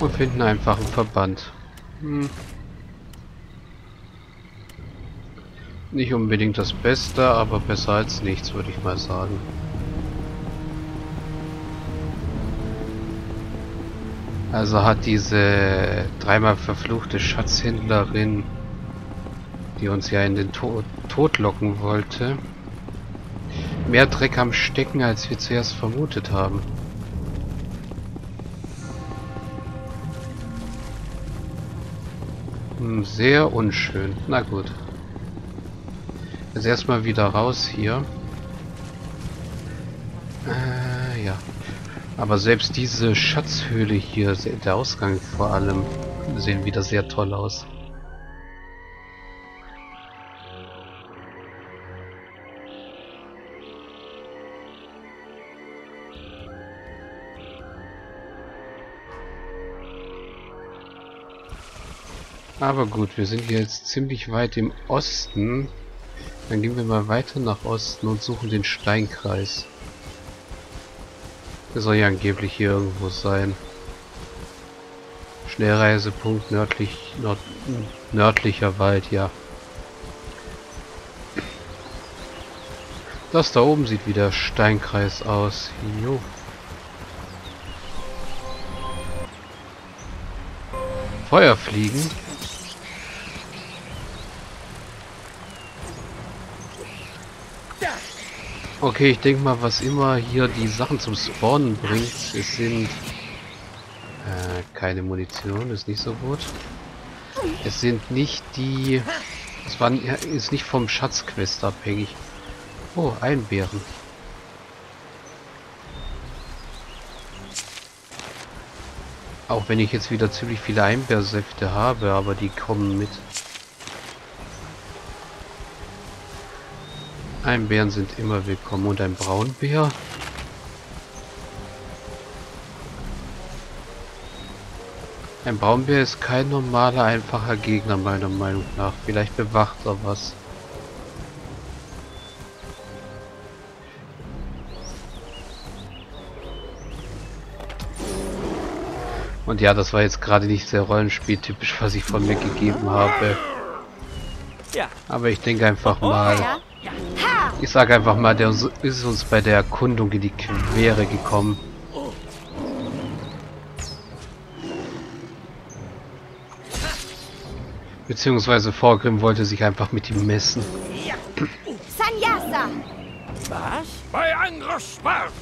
Und finden einfach einen Verband. Hm. Nicht unbedingt das Beste, aber besser als nichts, würde ich mal sagen. Also hat diese dreimal verfluchte Schatzhändlerin, die uns ja in den Tod, Tod locken wollte, mehr Dreck am Stecken, als wir zuerst vermutet haben. Sehr unschön. Na gut. Jetzt erstmal wieder raus hier. Äh, ja. Aber selbst diese Schatzhöhle hier, der Ausgang vor allem, sehen wieder sehr toll aus. Aber gut, wir sind jetzt ziemlich weit im Osten. Dann gehen wir mal weiter nach Osten und suchen den Steinkreis. Der soll ja angeblich hier irgendwo sein. Schnellreisepunkt nördlich, nord, nördlicher Wald, ja. Das da oben sieht wie der Steinkreis aus. Jo. Feuerfliegen. Okay, ich denke mal, was immer hier die Sachen zum Spawnen bringt, es sind äh, keine Munition, ist nicht so gut. Es sind nicht die, es waren, ist nicht vom Schatzquest abhängig. Oh, Einbeeren. Auch wenn ich jetzt wieder ziemlich viele Einbeersäfte habe, aber die kommen mit. Einbeeren sind immer willkommen und ein Braunbär. Ein Braunbär ist kein normaler, einfacher Gegner meiner Meinung nach. Vielleicht bewacht er was. Und ja, das war jetzt gerade nicht sehr rollenspieltypisch, was ich von mir gegeben habe. Aber ich denke einfach mal... Ich sage einfach mal, der ist uns bei der Erkundung in die Quere gekommen. Beziehungsweise Vorgrim wollte sich einfach mit ihm messen. Sanyasa! Was? Bei Angriffsmarsch!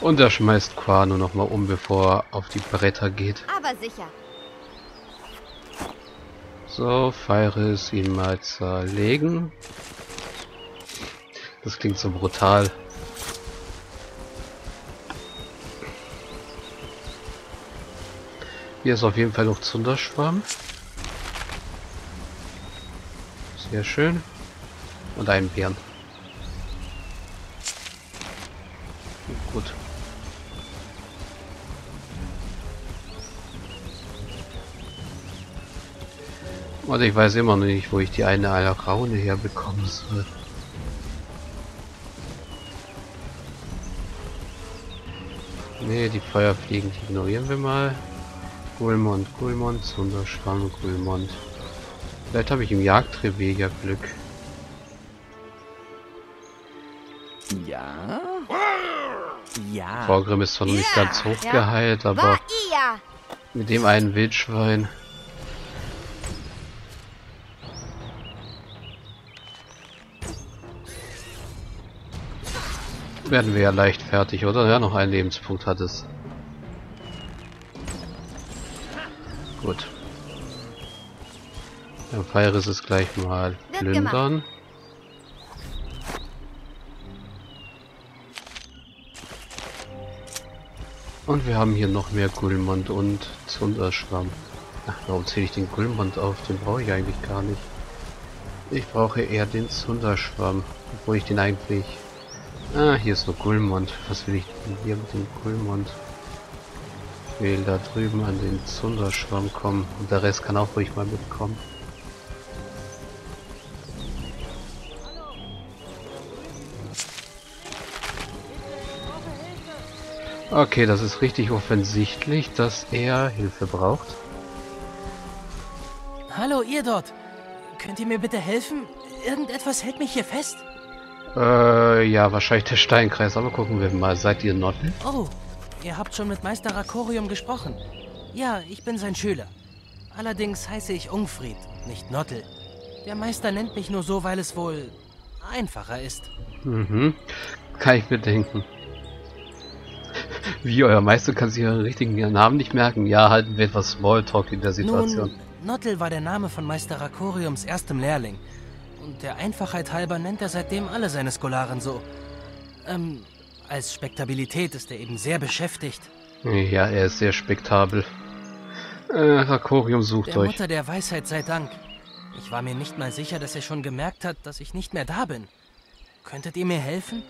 Und er schmeißt Quano nochmal um, bevor er auf die Bretter geht. Aber sicher. So, Feiris ihn mal zerlegen. Das klingt so brutal. Hier ist auf jeden Fall noch Zunderschwamm. Sehr schön. Und ein Bären. Gut. Und ich weiß immer noch nicht, wo ich die eine Alaraune herbekommen soll. Ne, die Feuerfliegen die ignorieren wir mal. Gulmond, Gulmond, Sonderschwamm, Gulmond. Vielleicht habe ich im Jagdrevier ja Glück. Ja? Ja. Vorgrim ist zwar noch nicht ganz hochgeheilt, aber mit dem einen Wildschwein werden wir ja leicht fertig, oder? Ja, noch einen Lebenspunkt hat es. Gut. Dann feiere es gleich mal plündern. Und wir haben hier noch mehr Gulmond und Zunderschwamm. Ach, warum zähle ich den Gulmond auf? Den brauche ich eigentlich gar nicht. Ich brauche eher den Zunderschwamm, obwohl ich den eigentlich Ah, hier ist nur Gulmond. Was will ich denn hier mit dem Gulmond? Ich will da drüben an den Zunderschwamm kommen. Und der Rest kann auch ruhig mal mitkommen. Okay, das ist richtig offensichtlich, dass er Hilfe braucht. Hallo, ihr dort. Könnt ihr mir bitte helfen? Irgendetwas hält mich hier fest. Äh, ja, wahrscheinlich der Steinkreis, aber gucken wir mal. Seid ihr Nottel? Oh, ihr habt schon mit Meister Rakorium gesprochen. Ja, ich bin sein Schüler. Allerdings heiße ich Ungfried, nicht Nottel. Der Meister nennt mich nur so, weil es wohl einfacher ist. Mhm, kann ich bedenken. Wie, euer Meister kann sich ihren richtigen Namen nicht merken? Ja, halten wir etwas Smalltalk in der Situation. Nun, Nottel war der Name von Meister Rakoriums erstem Lehrling. Und der Einfachheit halber nennt er seitdem alle seine Skolaren so. Ähm, als Spektabilität ist er eben sehr beschäftigt. Ja, er ist sehr spektabel. Äh, Rakorium sucht der euch. Mutter der Weisheit sei Dank. Ich war mir nicht mal sicher, dass er schon gemerkt hat, dass ich nicht mehr da bin. Könntet ihr mir helfen?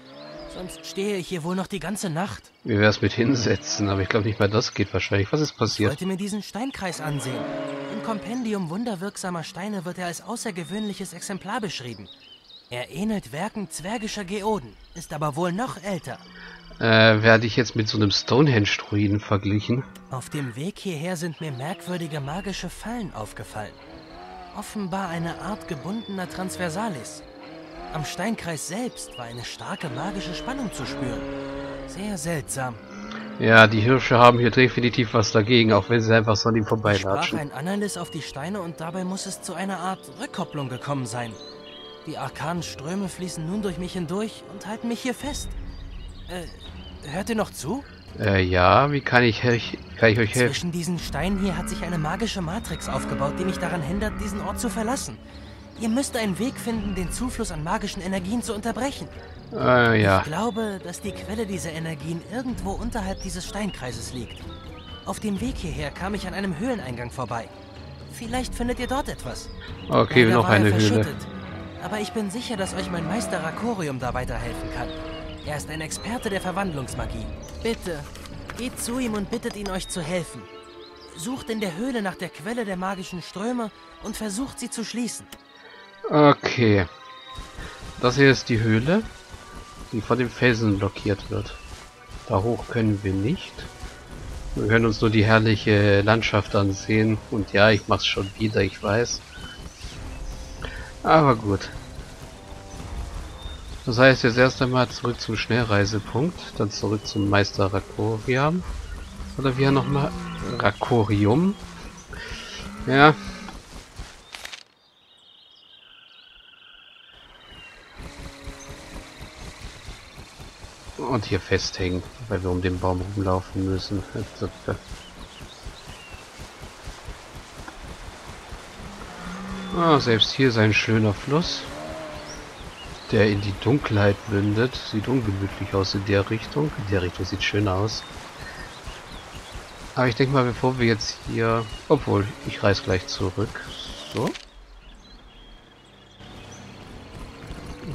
Sonst stehe ich hier wohl noch die ganze Nacht. Wie wär's mit hinsetzen? Aber ich glaube nicht mal das geht wahrscheinlich. Was ist passiert? Ich wollte mir diesen Steinkreis ansehen. Kompendium wunderwirksamer Steine wird er als außergewöhnliches Exemplar beschrieben. Er ähnelt Werken zwergischer Geoden, ist aber wohl noch älter. Äh, werde ich jetzt mit so einem Stonehenge-Druiden verglichen? Auf dem Weg hierher sind mir merkwürdige magische Fallen aufgefallen. Offenbar eine Art gebundener Transversalis. Am Steinkreis selbst war eine starke magische Spannung zu spüren. Sehr seltsam. Ja, die Hirsche haben hier definitiv was dagegen, auch wenn sie einfach so an ihm vorbeilatschen. sprach ein Analyst auf die Steine und dabei muss es zu einer Art Rückkopplung gekommen sein. Die arkanen Ströme fließen nun durch mich hindurch und halten mich hier fest. Äh, hört ihr noch zu? Äh, ja, wie kann ich, kann ich euch helfen? Zwischen diesen Steinen hier hat sich eine magische Matrix aufgebaut, die mich daran hindert, diesen Ort zu verlassen. Ihr müsst einen Weg finden, den Zufluss an magischen Energien zu unterbrechen. Äh, ja. Ich glaube, dass die Quelle dieser Energien irgendwo unterhalb dieses Steinkreises liegt. Auf dem Weg hierher kam ich an einem Höhleneingang vorbei. Vielleicht findet ihr dort etwas. Okay, Leider noch eine Höhle. Aber ich bin sicher, dass euch mein Meister Rakorium da weiterhelfen kann. Er ist ein Experte der Verwandlungsmagie. Bitte, geht zu ihm und bittet ihn, euch zu helfen. Sucht in der Höhle nach der Quelle der magischen Ströme und versucht sie zu schließen. Okay. Das hier ist die Höhle die von dem Felsen blockiert wird. Da hoch können wir nicht. Wir können uns nur die herrliche Landschaft ansehen. Und ja, ich mach's schon wieder, ich weiß. Aber gut. Das heißt jetzt erst einmal zurück zum Schnellreisepunkt, dann zurück zum Meister Rakoriam. Oder wie er nochmal? Rakorium. Ja, Und hier festhängen, weil wir um den Baum rumlaufen müssen. Ah, selbst hier ist ein schöner Fluss, der in die Dunkelheit mündet. Sieht ungemütlich aus in der Richtung. In der Richtung sieht schön aus. Aber ich denke mal, bevor wir jetzt hier... Obwohl, ich reise gleich zurück. So.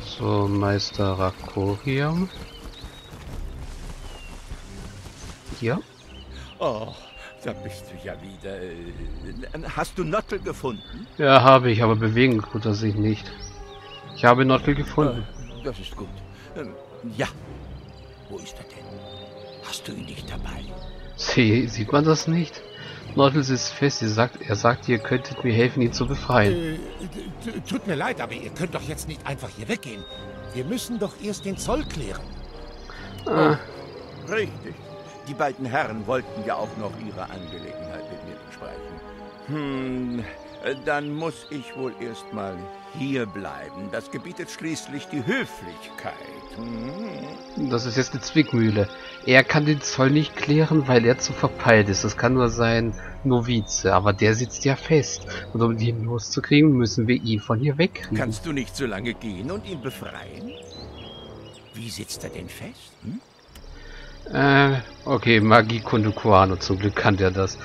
So, Meister Rakoriam. Hier? Oh, da bist du ja wieder. Äh, hast du Nottel gefunden? Ja, habe ich, aber bewegen tut er sich nicht. Ich habe Nottel gefunden. Äh, das ist gut. Ähm, ja. Wo ist er denn? Hast du ihn nicht dabei? Sie, sieht man das nicht? Nottel sitzt fest. Er sagt, er sagt, ihr könntet mir helfen, ihn zu befreien. Äh, tut mir leid, aber ihr könnt doch jetzt nicht einfach hier weggehen. Wir müssen doch erst den Zoll klären. Ah. Oh, richtig. Die beiden Herren wollten ja auch noch ihre Angelegenheit mit mir besprechen. Hm, dann muss ich wohl erstmal hier bleiben. Das gebietet schließlich die Höflichkeit. Hm. Das ist jetzt eine Zwickmühle. Er kann den Zoll nicht klären, weil er zu verpeilt ist. Das kann nur sein Novize, aber der sitzt ja fest. Und um ihn loszukriegen, müssen wir ihn von hier wegkriegen. Kannst du nicht so lange gehen und ihn befreien? Wie sitzt er denn fest? Hm? Äh, okay, Magie Kondukuano, zum Glück kann der das.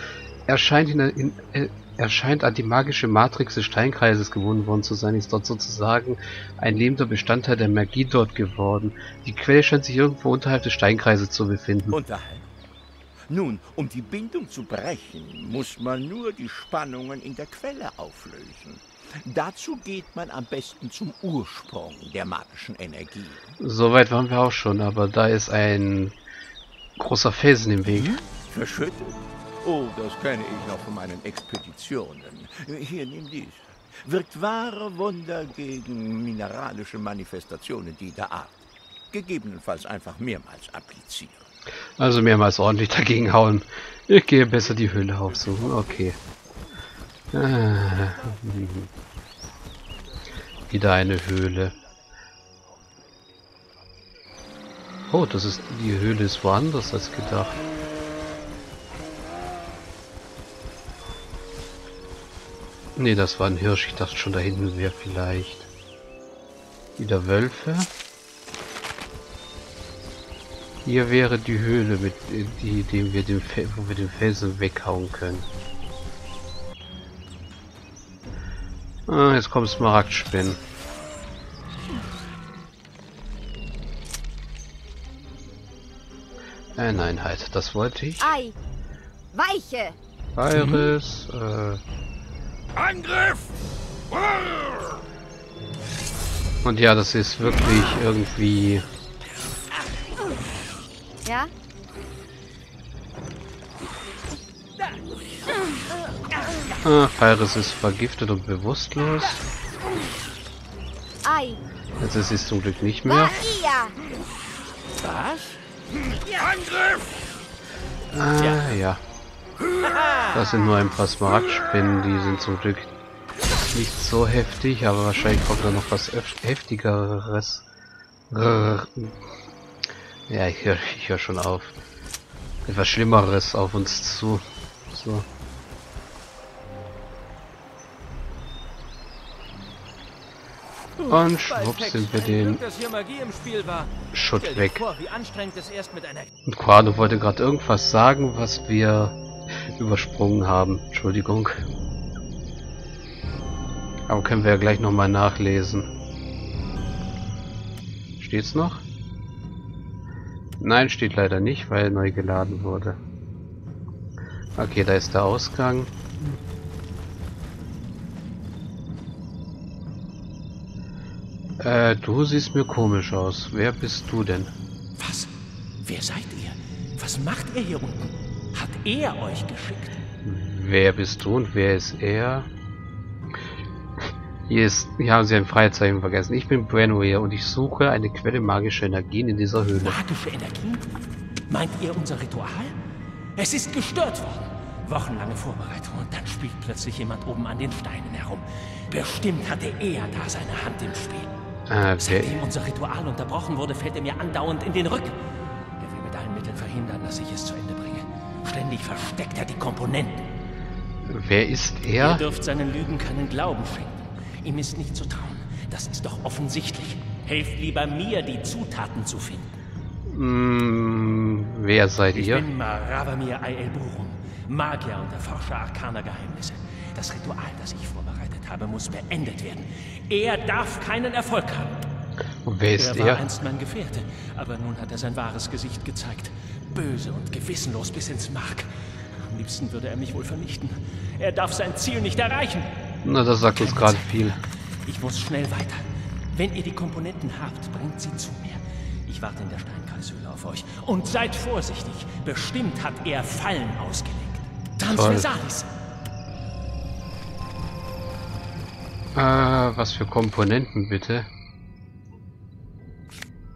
Er scheint, in, in, äh, er scheint an die magische Matrix des Steinkreises gewonnen worden zu sein, ist dort sozusagen ein lebender Bestandteil der Magie dort geworden. Die Quelle scheint sich irgendwo unterhalb des Steinkreises zu befinden. Unterhalb? Nun, um die Bindung zu brechen, muss man nur die Spannungen in der Quelle auflösen. Dazu geht man am besten zum Ursprung der magischen Energie. Soweit waren wir auch schon, aber da ist ein großer Felsen im Weg. Verschüttet? Oh, das kenne ich noch von meinen Expeditionen. Hier, nimm dies. Wirkt wahre Wunder gegen mineralische Manifestationen dieser Art. Gegebenenfalls einfach mehrmals applizieren. Also mehrmals ordentlich dagegen hauen. Ich gehe besser die Höhle aufsuchen. Okay. Ah, wieder eine Höhle. Oh, das ist die Höhle ist woanders als gedacht. Ne, das war ein Hirsch. Ich dachte schon, da hinten wäre vielleicht wieder Wölfe. Hier wäre die Höhle, mit die, dem wir den wo wir den Felsen weghauen können. Ah, jetzt kommt Smaragdspinnen. Nein, halt, das wollte ich. Ei! Weiche! Iris, mhm. äh... Angriff! Und ja, das ist wirklich irgendwie... Ja? Ah, Iris ist vergiftet und bewusstlos. Ei! Jetzt ist es zum Glück nicht mehr. Was? Angriff! Ah, ja. Das sind nur ein paar Smaragdspinnen, die sind zum Glück nicht so heftig, aber wahrscheinlich kommt da noch was heftigeres. Ja, ich höre hör schon auf. Etwas Schlimmeres auf uns zu. So. Und schwupps sind wir den Schutt weg. Und Quado wollte gerade irgendwas sagen, was wir übersprungen haben. Entschuldigung. Aber können wir ja gleich nochmal nachlesen. Steht's noch? Nein, steht leider nicht, weil neu geladen wurde. Okay, da ist der Ausgang. Äh, du siehst mir komisch aus. Wer bist du denn? Was? Wer seid ihr? Was macht ihr hier unten? Hat er euch geschickt? Wer bist du und wer ist er? Hier ist, hier haben sie ein Freizeichen vergessen. Ich bin Brenway und ich suche eine Quelle magischer Energien in dieser Höhle. Magische Energien? Meint ihr unser Ritual? Es ist gestört worden. Wochenlange Vorbereitung und dann spielt plötzlich jemand oben an den Steinen herum. Bestimmt hatte er da seine Hand im Spiel. Okay. Seitdem unser Ritual unterbrochen wurde, fällt er mir andauernd in den Rücken. Er will mit allen Mitteln verhindern, dass ich es zu Ende bringe. Ständig versteckt er die Komponenten. Wer ist er? Ihr dürft seinen Lügen keinen Glauben schenken. Ihm ist nicht zu trauen. Das ist doch offensichtlich. Helft lieber mir, die Zutaten zu finden. Mm, wer seid ich ihr? Ich bin Maravamir Aiel Burum, Magier und Erforscher arkaner Geheimnisse. Das Ritual, das ich vorbereitet habe, muss beendet werden. Er darf keinen Erfolg haben. Und wer ist er? war er? einst mein Gefährte, aber nun hat er sein wahres Gesicht gezeigt. Böse und gewissenlos bis ins Mark. Am liebsten würde er mich wohl vernichten. Er darf sein Ziel nicht erreichen. Na, das sagt uns gerade viel. Ich muss schnell weiter. Wenn ihr die Komponenten habt, bringt sie zu mir. Ich warte in der Steinkalsöhle auf euch. Und seid vorsichtig. Bestimmt hat er Fallen ausgelegt. Transversalis. Äh, was für Komponenten bitte?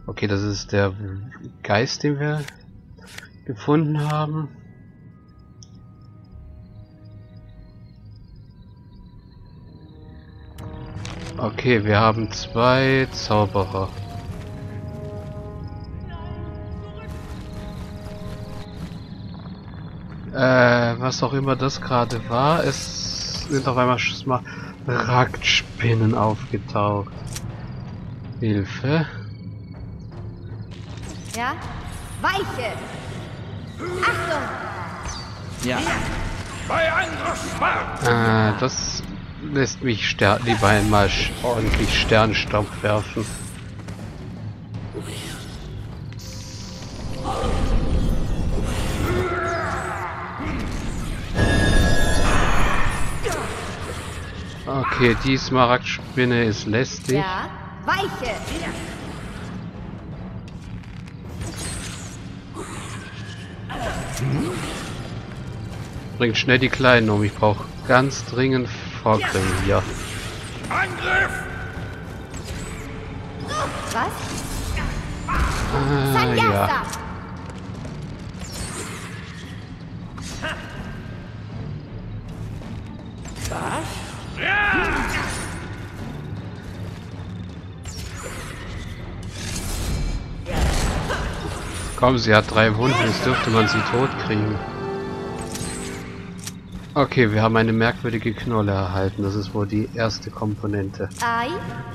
Okay, das ist der Geist, den wir gefunden haben. Okay, wir haben zwei Zauberer. Äh, was auch immer das gerade war, es sind auf einmal mal Raktspinnen aufgetaucht. Hilfe. Ja? Weiche! Achtung! Ja. Bei Angriff Äh, das lässt mich ster lieber einmal ordentlich Sternstaub werfen. Okay, die Smaragdspinne ist lästig. Ja, weiche! Bringt schnell die Kleinen um. Ich brauche ganz dringend Vorgrill hier. Angriff! Was? Ah, ja. Komm, sie hat drei Wunden, jetzt dürfte man sie tot kriegen. Okay, wir haben eine merkwürdige Knolle erhalten. Das ist wohl die erste Komponente.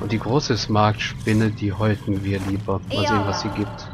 Und die große Smaragdspinne, die häuten wir lieber. Mal sehen, was sie gibt.